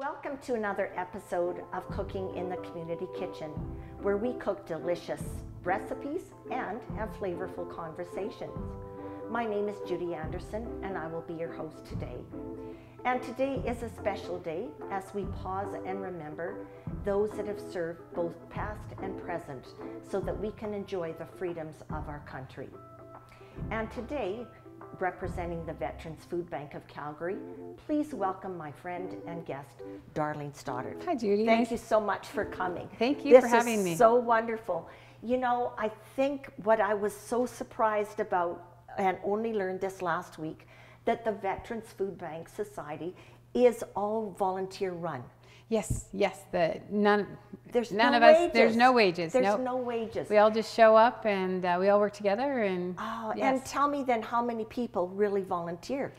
Welcome to another episode of Cooking in the Community Kitchen, where we cook delicious recipes and have flavorful conversations. My name is Judy Anderson, and I will be your host today. And today is a special day as we pause and remember those that have served both past and present so that we can enjoy the freedoms of our country. And today, representing the Veterans Food Bank of Calgary, please welcome my friend and guest, Darlene Stoddard. Hi, Judy. Thank Nice- you so much for coming. Thank you this for having is me. So wonderful. You know, I think what I was so surprised about, and only learned this last week, that the Veterans Food Bank Society is all volunteer run. Yes, yes. The none. There's none no of us. wages. There's no wages. There's nope. no wages. We all just show up and uh, we all work together and. Oh, yes. And tell me then how many people really volunteer?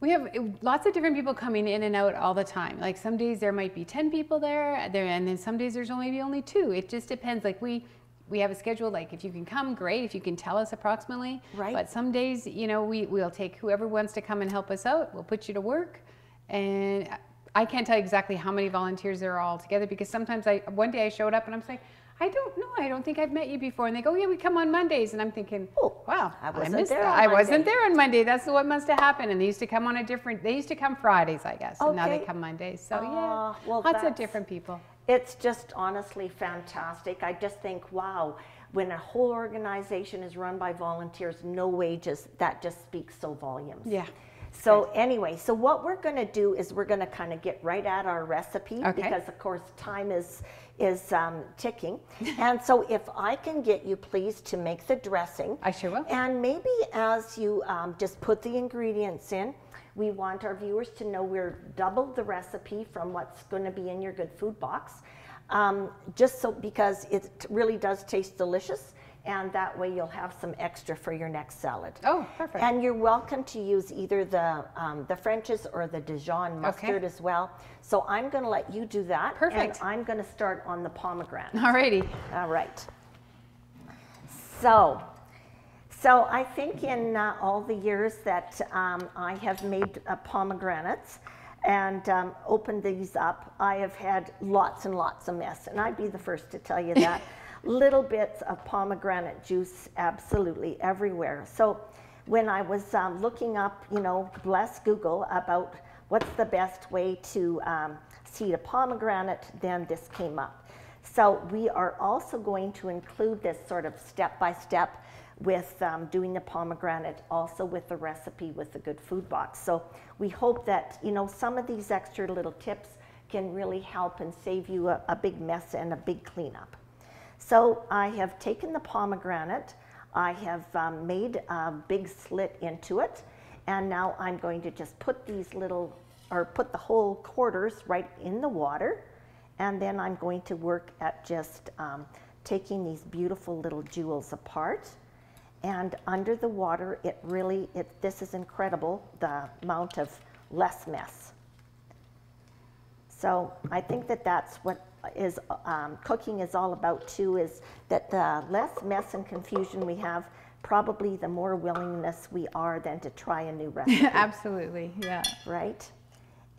We have lots of different people coming in and out all the time. Like some days there might be 10 people there, there and then some days there's only maybe only two. It just depends. Like we we have a schedule like if you can come great, if you can tell us approximately. Right. But some days, you know, we we'll take whoever wants to come and help us out. We'll put you to work. And I can't tell you exactly how many volunteers there are all together because sometimes I one day I showed up and I'm saying I don't know. I don't think I've met you before. And they go, yeah, we come on Mondays. And I'm thinking, Oh, wow, I wasn't missed there I wasn't Monday." there on Monday. That's what must have happened. And they used to come on a different, they used to come Fridays, I guess. And now they Okay. come Mondays. So Ah, yeah, well, lots of different people. It's just honestly fantastic. I just think, wow, when a whole organization is run by volunteers, no wages, that just speaks so volumes. Yeah. So anyway, so what we're going to do is we're going to kind of get right at our recipe Okay. because of course time is is um, ticking. and so if I can get you please to make the dressing. I sure will. And maybe as you um, just put the ingredients in, we want our viewers to know we're double the recipe from what's going to be in your good food box. Um, just so because it really does taste delicious, and that way you'll have some extra for your next salad. Oh, perfect. And you're welcome to use either the um, the French's or the Dijon mustard as well. So I'm going to let you do that. Perfect. And I'm going to start on the pomegranate. Alrighty. All right. So, so I think in uh, all the years that um, I have made uh, pomegranates and um, opened these up, I have had lots and lots of mess, and I'd be the first to tell you that. Little bits of pomegranate juice absolutely everywhere. So when I was um, looking up, you know, bless Google about what's the best way to um, seed a pomegranate, then this came up. So we are also going to include this sort of step by step with um, doing the pomegranate, also with the recipe with the Good Food Box. So we hope that you know some of these extra little tips can really help and save you a, a big mess and a big cleanup. So I have taken the pomegranate, I have um, made a big slit into it, and now I'm going to just put these little, or put the whole quarters right in the water, and then I'm going to work at just um, taking these beautiful little jewels apart. And under the water, it really, it, this is incredible, the amount of less mess. So I think that that's what is um, cooking is all about too. Is that the less mess and confusion we have, probably the more willingness we are then to try a new recipe, Absolutely. Yeah. right?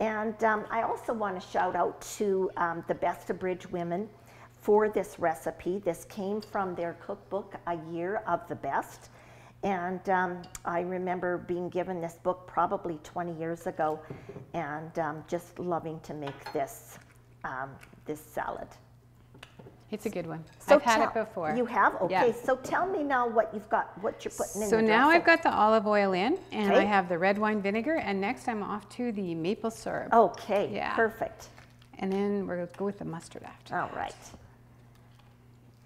And um, I also want to shout out to um, the Best of Bridge women for this recipe. This came from their cookbook, A Year of the Best. And um, I remember being given this book probably 20 years ago and um, just loving to make this, um, this salad. It's a good one. So I've had it before. You have? Okay, Yeah. so tell me now what you've got, what you're putting in So now I've got the olive oil in and I have the red wine vinegar and next I'm off to the maple syrup. Okay, Yeah. perfect. And then we're going to go with the mustard after. All right.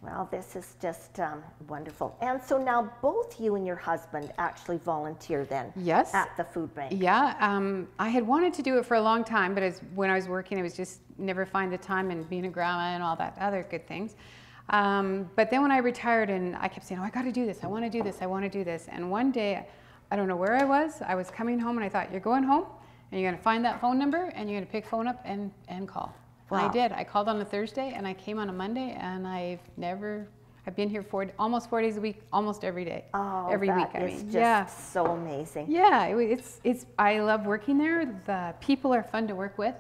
Well, this is just um, wonderful. And so now both you and your husband actually volunteer then Yes. at the food bank. Yeah, um, I had wanted to do it for a long time, but as, when I was working, I was just never find the time and being a grandma and all that other good things. Um, but then when I retired, and I kept saying, "Oh, I got to do this. I want to do this. I want to do this." And one day, I don't know where I was. I was coming home, and I thought, "You're going home, and you're going to find that phone number, and you're going to pick phone up and and call." And I did. I called on a Thursday, and I came on a Monday, and I've never. I've been here four, almost four days a week, almost every day. Oh, every week. I mean, just yeah. so amazing. Yeah, it it's it's. I love working there. The people are fun to work with,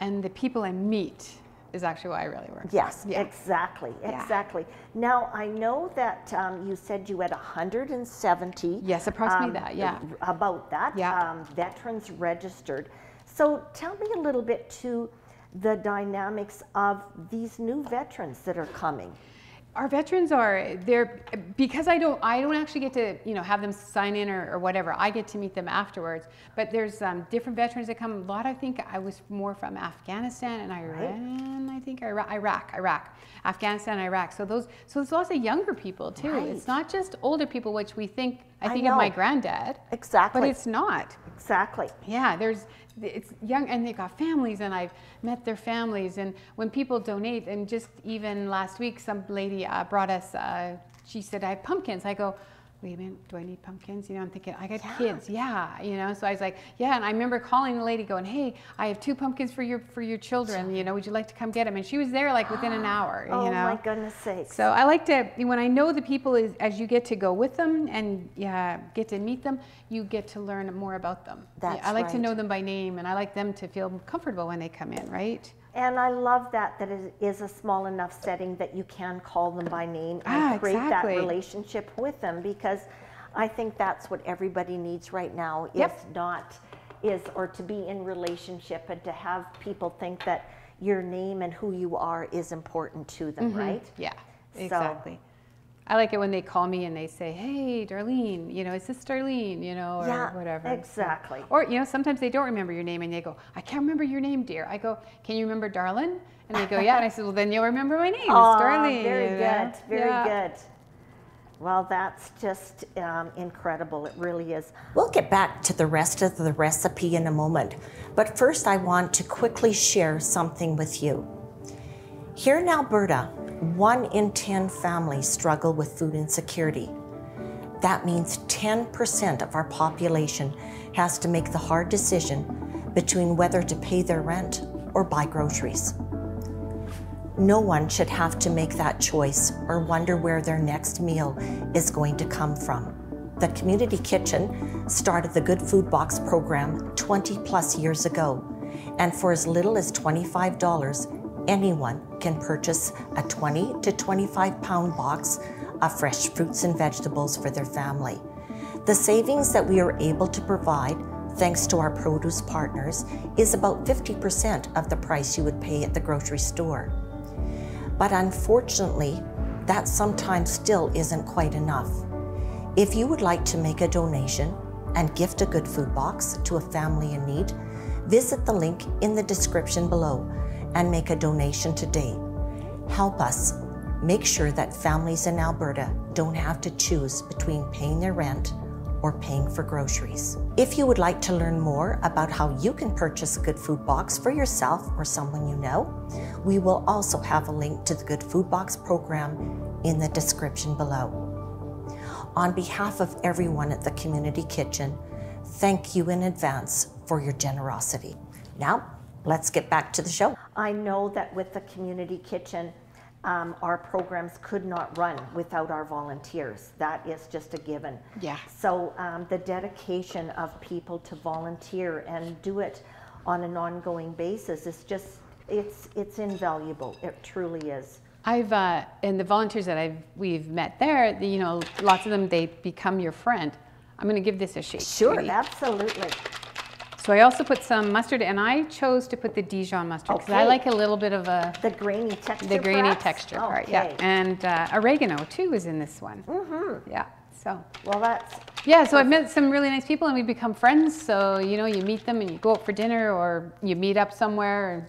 and the people I meet is actually why I really work. Yes, Yeah. exactly, Yeah. exactly. Now, I know that um, you said you had 170. Yes, approximately that, yeah. About that. Yeah. Um, veterans registered. So tell me a little bit to the dynamics of these new veterans that are coming. our veterans are they're because I don't I don't actually get to you know have them sign in or, or whatever. I get to meet them afterwards. But there's um, different veterans that come. A lot I think I was more from Afghanistan and Iran. I think Iraq, Iraq, Iraq, Afghanistan, Iraq. So those so there's lots of younger people too. It's not just older people, which we think. I I think of my granddad, Exactly. but it's not. Exactly. Yeah, there's it's young and they got families and I've met their families and when people donate and just even last week some lady uh, brought us uh, she said I have pumpkins. I go wait a minute, do I need pumpkins? You know, I'm thinking, I got Yeah. kids, yeah, you know. So I was like, yeah, and I remember calling the lady, going, hey, I have two pumpkins for your for your children. You know, would you like to come get them? And she was there like within an hour. Oh you know. my goodness sakes. So I like to when I know the people is as you get to go with them and yeah, get to meet them, you get to learn more about them. Yeah, That's I like to know them by name and I like them to feel comfortable when they come in, right? And I love that that it is a small enough setting that you can call them by name and Ah, create exactly. that relationship with them because I think that's what everybody needs right now is Yep. not is or to be in relationship and to have people think that your name and who you are is important to them, right? Yeah, So- exactly. I like it when they call me and they say, "Hey, Darlene, you know, is this Darlene?" You know, or Yeah, whatever. So- exactly. or you know, sometimes they don't remember your name and they go, "I can't remember your name, dear." I go, "Can you remember Darlin?" And they go, "Yeah." And I said, "Well, then you'll remember my name. Aw, Darlene." very you good, very Yeah. good. Well, that's just um, incredible. It really is. We'll get back to the rest of the recipe in a moment, but first I want to quickly share something with you. Here in Alberta, one in 10 families struggle with food insecurity. That means 10% of our population has to make the hard decision between whether to pay their rent or buy groceries. No one should have to make that choice or wonder where their next meal is going to come from. The Community Kitchen started the Good Food Box program 20 plus years ago, and for as little as $25, anyone can purchase a 20 to 25 pound box of fresh fruits and vegetables for their family. The savings that we are able to provide, thanks to our produce partners, is about 50% of the price you would pay at the grocery store. But unfortunately, that sometimes still isn't quite enough. If you would like to make a donation and gift a good food box to a family in need, visit the link in the description below and make a donation today. Help us make sure that families in Alberta don't have to choose between paying their rent or paying for groceries. If you would like to learn more about how you can purchase a good food box for yourself or someone you know, we will also have a link to the Good Food Box program in the description below. On behalf of everyone at the Community Kitchen, thank you in advance for your generosity. Now, let's get back to the show. I know that with the Community Kitchen, um, our programs could not run without our volunteers. That is just a given. Yeah. So um, the dedication of people to volunteer and do it on an ongoing basis is just, it's, it's invaluable. It truly is. I've uh, and the volunteers that I've we've met there, the, you know, lots of them they become your friend. I'm going to give this a shake. Sure, absolutely. So I also put some mustard, and I chose to put the Dijon mustard because I like a little bit of a The grainy texture. the grainy perhaps? texture part. Yeah, Okay. and uh, oregano too is in this one. Mm-hmm. Yeah. So Well, that's yeah, so I've met some really nice people, and we become friends. So you know, you meet them, and you go out for dinner, or you meet up somewhere, and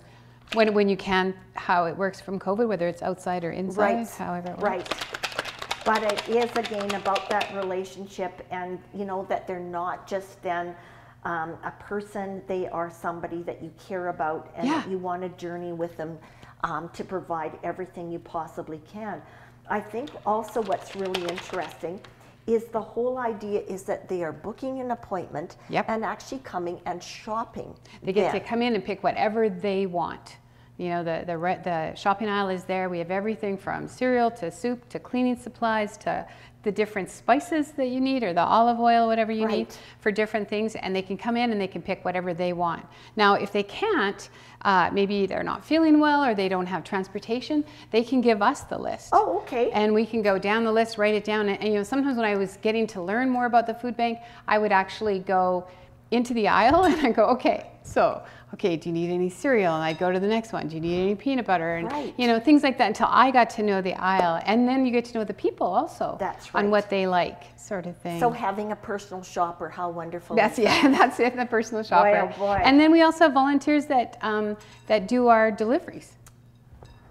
when when you can. How it works from COVID, whether it's outside or inside, right. however. It works. Right. But it is again about that relationship, and you know that they're not just then um, a person; they are somebody that you care about, and Yeah. you want to journey with them um, to provide everything you possibly can. I think also what's really interesting is the whole idea is that they are booking an appointment Yep. and actually coming and shopping. They get to come in and pick whatever they want. You know, the, the, re- the shopping aisle is there. We have everything from cereal to soup to cleaning supplies to the different spices that you need or the olive oil, whatever you need for different things. And they can come in and they can pick whatever they want. Now, if they can't, uh, maybe they're not feeling well or they don't have transportation, they can give us the list. Oh, okay. And we can go down the list, write it down. And, and, you know, sometimes when I was getting to learn more about the food bank, I would actually go into the aisle and I go, okay, so, okay, do you need any cereal? And I go to the next one. Do you need any peanut butter? And, Right. you know, things like that until I got to know the aisle. And then you get to know the people also That's on what they like, sort of thing. So having a personal shopper, how wonderful. That's yeah, that's it. The personal shopper. oh boy. And then we also have volunteers that um, that do our deliveries.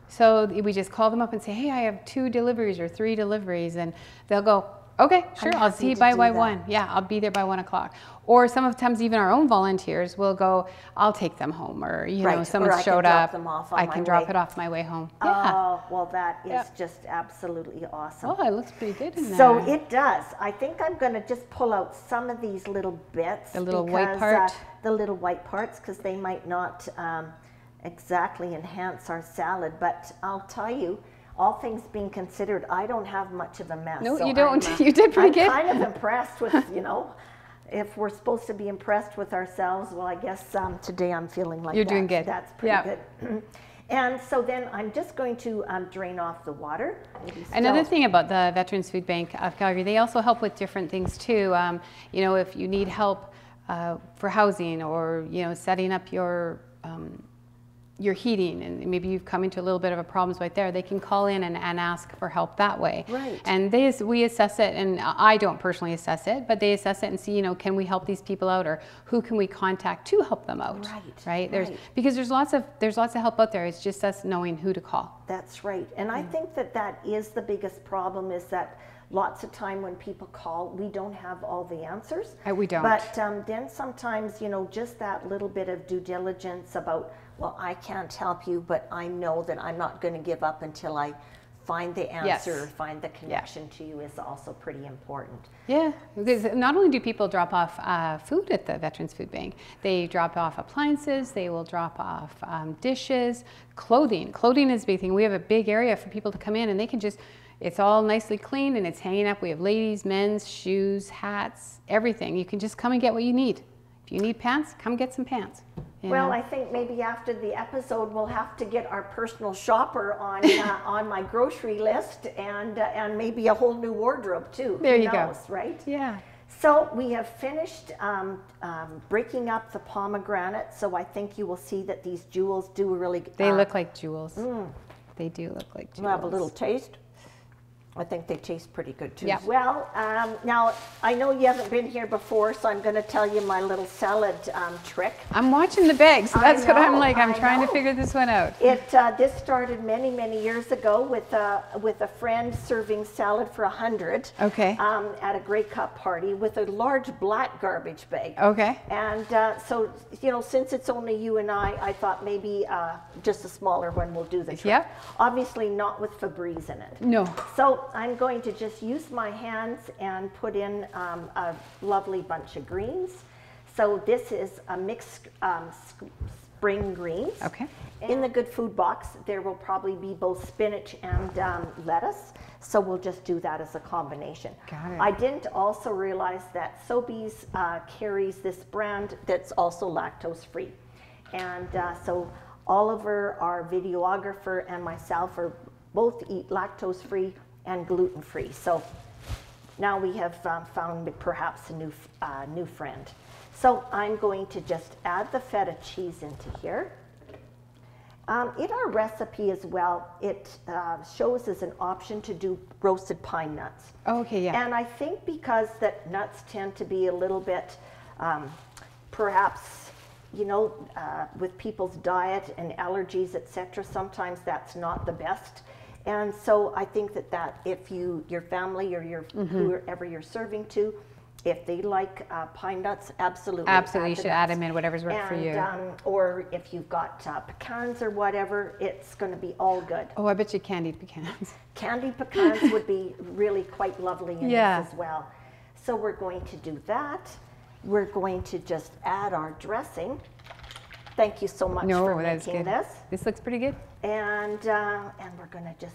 So we just call them up and say, "Hey, I have two deliveries or three deliveries," and they'll go, "Okay, sure, I'll see you by by one. Yeah, I'll be there by one o'clock." Or sometimes even our own volunteers will go, "I'll take them home," or you Right, know, someone showed up. them off on I can drop way." it off my way home. Yeah. Oh, well, that is Yeah. just absolutely awesome. Oh, it looks pretty good in there. So it does. I think I'm going to just pull out some of these little bits. The little white part? Uh, the little white parts, because they might not um, exactly enhance our salad. But I'll tell you, all things being considered, I don't have much of a mess. No, so you don't. I'm, uh, You did pretty I'm good. kind of impressed with, you know, if we're supposed to be impressed with ourselves, well, I guess um, today I'm feeling like You're that. doing good. That's pretty Yeah. good. and so then I'm just going to um, drain off the water. Another thing about the Veterans Food Bank of Calgary, they also help with different things too. Um, you know, if you need help uh, for housing or you know setting up your um, your heating and maybe you've come into a little bit of a problems right there, they can call in and, and ask for help that way. Right. And they we assess it, and I don't personally assess it, but they assess it and see, you know, can we help these people out or who can we contact to help them out? Right, Right. There's right. because there's lots of there's lots of help out there. It's just us knowing who to call. That's right. And I think that that is the biggest problem is that lots of time when people call, we don't have all the answers. Uh, we don't. But um, then sometimes, you know, just that little bit of due diligence about, well, I can't help you, but I know that I'm not going to give up until I find the Yes. answer, find the connection to you is also pretty important. Yeah, because not only do people drop off uh, food at the Veterans Food Bank, they drop off appliances, they will drop off um, dishes, clothing. Clothing is a big thing. We have a big area for people to come in and they can just, it's all nicely clean and it's hanging up. We have ladies, men's, shoes, hats, everything. You can just come and get what you need. If you need pants, come get some pants. you Well, know? I think maybe after the episode, we'll have to get our personal shopper on uh, on my grocery list and uh, and maybe a whole new wardrobe too. There Who you go. right? yeah. So we have finished um, um, breaking up the pomegranate. So I think you will see that these jewels do really. They uh, look like jewels. They do look like jewels. We'll have a little taste. I think they taste pretty good too. Yeah. Well, um, now I know you haven't been here before, so I'm going to tell you my little salad um, trick. I'm watching the bags. I That's what I'm like. I'm I trying know. to figure this one out. It uh, this started many many years ago with a with a friend serving salad for a hundred. Okay. Um, at a Grey Cup party with a large black garbage bag. Okay. And uh, so you know, since it's only you and I, I thought maybe uh, just a smaller one will do the trick. Yep. Obviously not with Febreze in it. No. So I'm going to just use my hands and put in um, a lovely bunch of greens. So this is a mixed um, spring greens. Okay. In the good food box, there will probably be both spinach and um, lettuce. So we'll just do that as a combination. Got it. I didn't also realize that Sobeys uh, carries this brand that's also lactose free. And uh, so Oliver, our videographer, and myself are both eat lactose free and gluten free. So now we have um, found perhaps a new, uh, new friend. So I'm going to just add the feta cheese into here. Um, in our recipe as well, it uh, shows as an option to do roasted pine nuts. Okay, yeah. And I think because that nuts tend to be a little bit, um, perhaps, you know, uh, with people's diet and allergies, etc. Sometimes that's not the best. And so I think that that if you, your family or your Mm-hmm. whoever you're serving to, if they like uh, pine nuts, absolutely. Absolutely, you should add them in, whatever's worked for you. Um, or if you've got uh, pecans or whatever, it's going to be all good. Oh, I bet you candied pecans. Candied pecans would be really quite lovely in Yeah. this as well. So we're going to do that. We're going to just add our dressing. Thank you so much No, for making good. this. This looks pretty good. And, uh, and we're gonna just,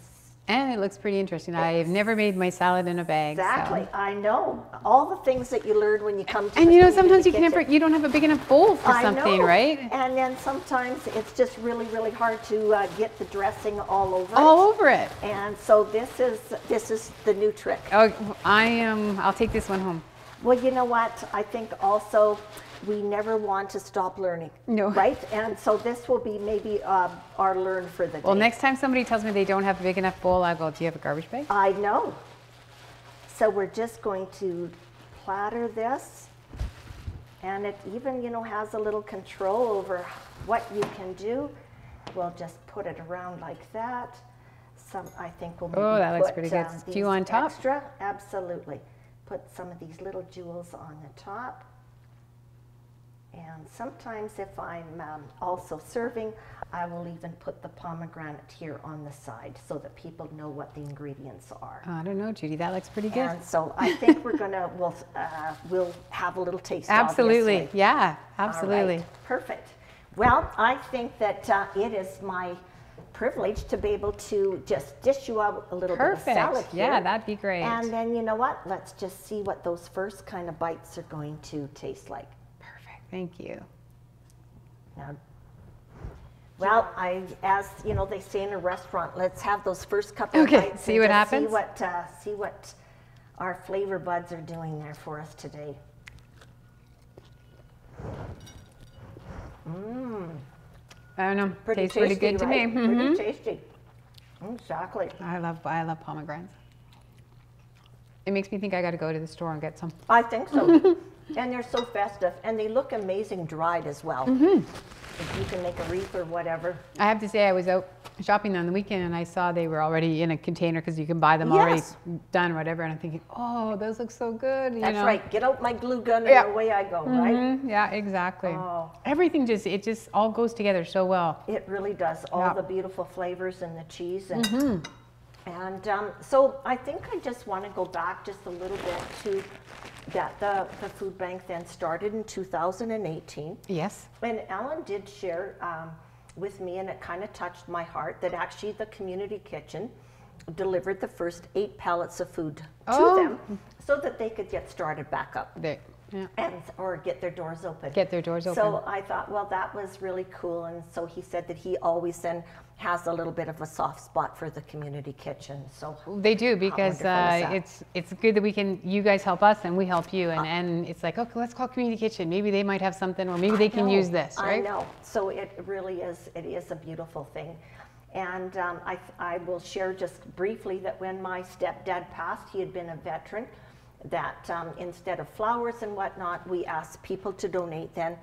And it looks pretty interesting. I've never made my salad in a bag. so- exactly, I know, all the things that you learn when you come to And you know, sometimes you can never, you don't have a big enough bowl for I something, know. right? And then sometimes it's just really, really hard to uh, get the dressing all over All it. over it. And so this is, this is the new trick. Oh, I am, I'll take this one home. Well, you know what? I think also we never want to stop learning. No. Right? And so this will be maybe uh, our learn for the day. Well, next time somebody tells me they don't have a big enough bowl, I'll go, do you have a garbage bag? I know. So we're just going to platter this. And it even, you know, has a little control over what you can do. We'll just put it around like that. Some, I think we'll maybe Oh, that looks pretty good. uh, Few on top? Extra, absolutely. Put some of these little jewels on the top. And sometimes if I'm um, also serving, I will even put the pomegranate here on the side so that people know what the ingredients are. I don't know, Judy, that looks pretty good. And so I think we're gonna, we'll, uh, we'll have a little taste, Absolutely, obviously. yeah, All right, absolutely. Perfect. Well, I think that uh, it is my privilege to be able to just dish you out a little Perfect, bit of salad here. yeah, that'd be great. And then, you know what? Let's just see what those first kind of bites are going to taste like. Perfect, thank you. Now, well, I, as you know, they say in a restaurant, let's have those first couple Okay, of bites. see what happens? See what, uh, see what our flavor buds are doing there for us today. I don't know, Pretty tastes tasty, pretty good to me. right? Mhm. Pretty tasty. Exactly. I love, I love pomegranates. It makes me think I gotta go to the store and get some. I think so. and they're so festive, and they look amazing dried as well. Mm-hmm. If you can make a wreath or whatever. I have to say, I was out shopping on the weekend and I saw they were already in a container because you can buy them already done or whatever. And I'm thinking, oh, those look so good. You That's know? right. Get out my glue gun Yeah. and away I go. Right? Mhm, Yeah, exactly. Oh. Everything just, it just all goes together so well. It really does. All Yeah. The beautiful flavors and the cheese and. And um, so I think I just want to go back just a little bit to that the, the food bank then started in 2018. Yes. And Ellen did share um, with me, and it kind of touched my heart, that actually the community kitchen delivered the first eight pallets of food to Oh. them so that they could get started back up They, yeah. and or get their doors open. Get their doors open. So. I thought, well, that was really cool, and so he said that he always then has a little bit of a soft spot for the community kitchen. So They do because uh, it's it's good that we can you guys help us and we help you and, and it's like okay let's call community kitchen maybe they might have something or maybe they can know, use this Right? I know. So it really is. It is a beautiful thing. And um, I, I will share just briefly that when my stepdad passed, he had been a veteran. That um, instead of flowers and whatnot, we asked people to donate then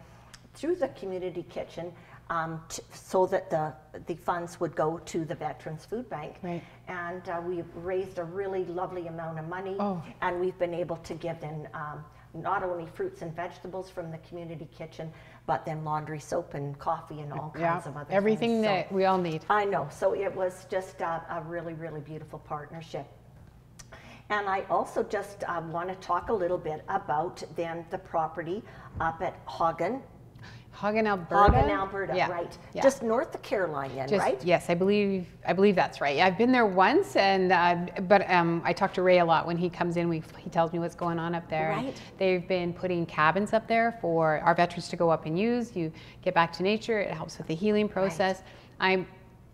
through the community kitchen um, t- so that the, the funds would go to the Veterans Food Bank. Right. And uh, we've raised a really lovely amount of money. Oh. And we've been able to give them um, not only fruits and vegetables from the community kitchen, but then laundry soap and coffee and all yeah kinds of other everything things. So- that we all need I know. So it was just a, a really, really beautiful partnership. And I also just uh, want to talk a little bit about then the property up at Hagen, Hagen Alberta Hagen, Alberta, yeah right? yeah. Just north of Caroline, then, Just- right? Yes, I believe I believe that's right. I've been there once, and uh, but um, I talk to Ray a lot when he comes in. We he tells me what's going on up there. Right. They've been putting cabins up there for our veterans to go up and use. You get back to nature. It helps with the healing process. I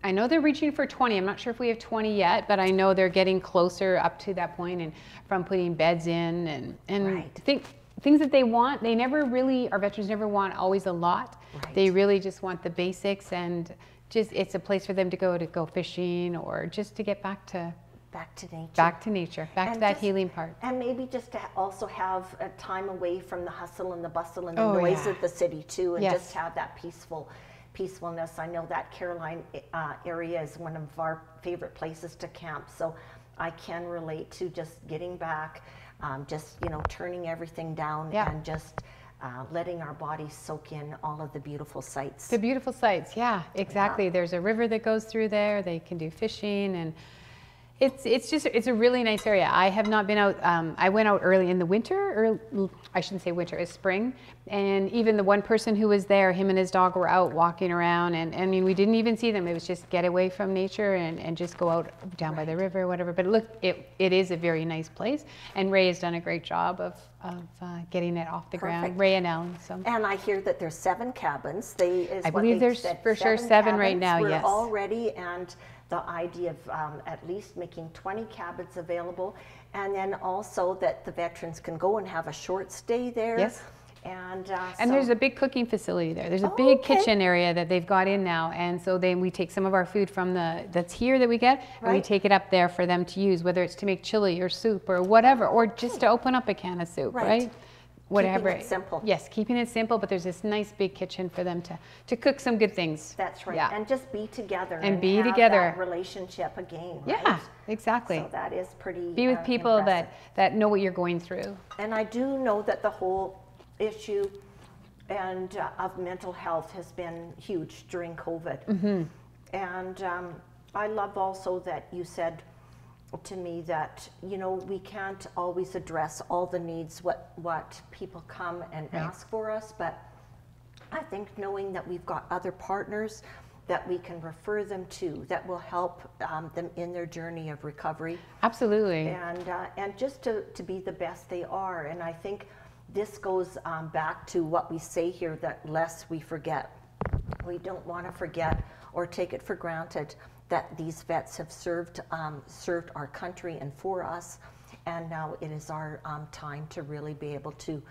I know they're reaching for 20. I'm not sure if we have 20 yet, but I know they're getting closer up to that point, and from putting beds in and and Right. think. Things that they want, they never really, our veterans never want always a lot. Right. They really just want the basics and just it's a place for them to go to go fishing or just to get back to Back to nature. back to nature, back to that just- healing part. And maybe just to also have a time away from the hustle and the bustle and the Oh, noise yeah. of the city too, and Yes. just have that peaceful peacefulness. I know that Caroline uh, area is one of our favorite places to camp, so I can relate to just getting back, um, just you know turning everything down Yeah. and just uh, letting our bodies soak in all of the beautiful sights. The beautiful sights, yeah, exactly. There's a river that goes through there. They can do fishing and It's it's just it's a really nice area. I have not been out. Um, I went out early in the winter, or I shouldn't say winter, it's spring. And even the one person who was there, him and his dog were out walking around. And I mean, we didn't even see them. It was just get away from nature and, and just go out down by the river or whatever. But look, it it is a very nice place. And Ray has done a great job of of uh, getting it off the ground. Ray and Ellen. So And I hear that there's seven cabins. They is I believe they there's said, for sure seven right cabins now, were yes. all ready, and the idea of um, at least making 20 cabins available, and then also that the veterans can go and have a short stay there. Yes. And uh, And so- there's a big cooking facility there. There's a Oh, big okay. kitchen area that they've got in now, and so then we take some of our food from the that's here that we get, and we take it up there for them to use, whether it's to make chili or soup or whatever, or just to open up a can of soup, Right. right? Whatever. it simple. Yes, keeping it simple, but there's this nice big kitchen for them to to cook some good things. That's right. Yeah. And just be together And be have together. That relationship again. yeah, right? exactly. So that is pretty. Be with uh, people impressive. that that know what you're going through. And I do know that the whole issue and uh, of mental health has been huge during COVID. Mm-hmm. And um, I love also that you said to me that you know we can't always address all the needs what what people come and Right. ask for us, but I think knowing that we've got other partners that we can refer them to that will help um, them in their journey of recovery Absolutely. and uh, and just to, to be the best they are. And I think this goes um, back to what we say here that less we forget. We don't want to forget or take it for granted that these vets have served um, served our country and for us. And now it is our um, time to really be able to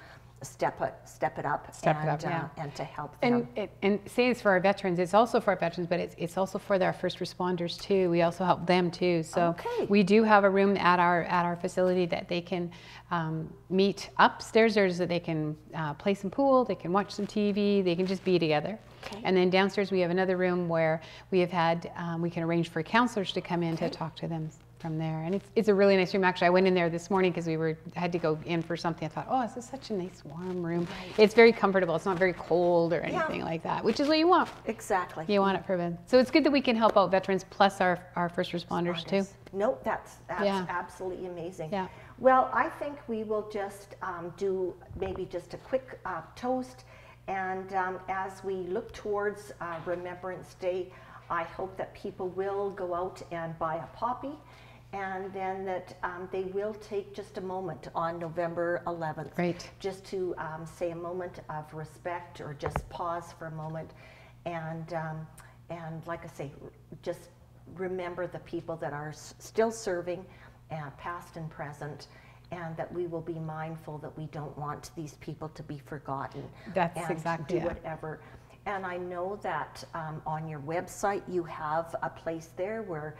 step it step it up Step it and up, yeah. uh, and to help them. And, it, and say it's for our veterans, it's also for our veterans, but it's, it's also for our first responders too. We also help them too. So Okay. we do have a room at our at our facility that they can um, meet upstairs. There's that they can uh, play some pool, they can watch some TV, they can just be together. Okay. And then downstairs we have another room where we have had um, we can arrange for counselors to come in to talk to them from there. And it's, it's a really nice room. Actually, I went in there this morning because we were had to go in for something. I thought, oh, this is such a nice warm room. It's very comfortable. It's not very cold or Yeah. anything like that, which is what you want. exactly. You want it for them. So it's good that we can help out veterans plus our, our first responders too. Nope, that's, that's Yeah. absolutely amazing. Yeah. Well, I think we will just um, do maybe just a quick uh, toast. And um, as we look towards uh, Remembrance Day, I hope that people will go out and buy a poppy. And then that um, they will take just a moment on November 11th. Right. Just to um, say a moment of respect or just pause for a moment. And, um, and like I say, just remember the people that are s- still serving, uh, past and present, and that we will be mindful that we don't want these people to be forgotten. That's and exactly do it. whatever. And I know that um, on your website you have a place there where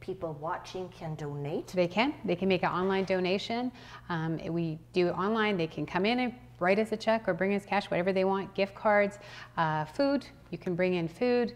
people watching can donate. They can. They can make an online donation. Um, we do it online. They can come in and write us a check or bring us cash, whatever they want. Gift cards, uh, food. You can bring in food.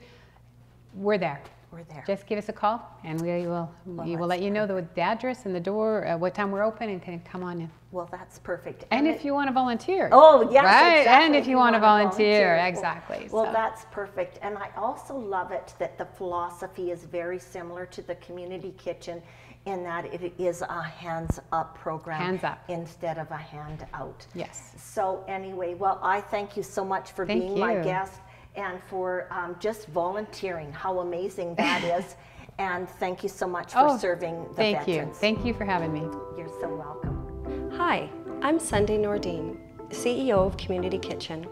We're there. We're there. Just give us a call, and we will. Well, we will let you know the, the address and the door, uh, what time we're open, and can come on in. Well, that's perfect. And it- if you want to volunteer. Oh, yes, right. exactly. And if you want to wanna volunteer, Well- exactly. Well, so. that's perfect. And I also love it that the philosophy is very similar to the community kitchen in that it is a hands up program Hands up. instead of a hand out. Yes. So anyway, well, I thank you so much for Thank being my guest and for um, just volunteering. How amazing that is. And thank you so much for Oh, serving the Thank you. veterans. Thank you for having me. You're so welcome. Hi, I'm Sunday Nordine, CEO of Community Kitchen.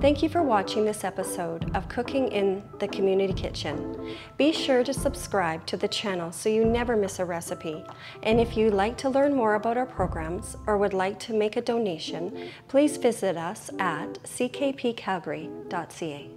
Thank you for watching this episode of Cooking in the Community Kitchen. Be sure to subscribe to the channel so you never miss a recipe. And if you'd like to learn more about our programs or would like to make a donation, please visit us at ckpcalgary.ca.